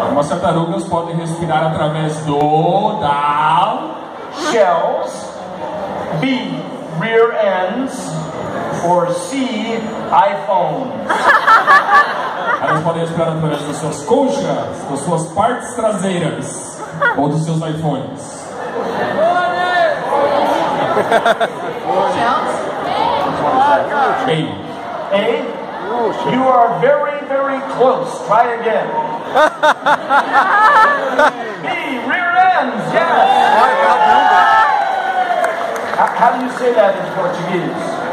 Algumas tartarugas podem respirar através do da shells, B, rear ends, or C, iPhones. elas podem respirar através das suas conchas, das suas partes traseiras ou dos seus iPhones. Bem, A, you are very, very close. Try again. B, rear ends, yes. How, how do you say that in Portuguese?